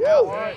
Yeah, Go, bud.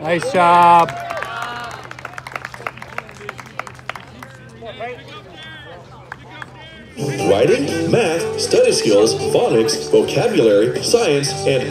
Nice job. Writing, math, study skills, phonics, vocabulary, science, and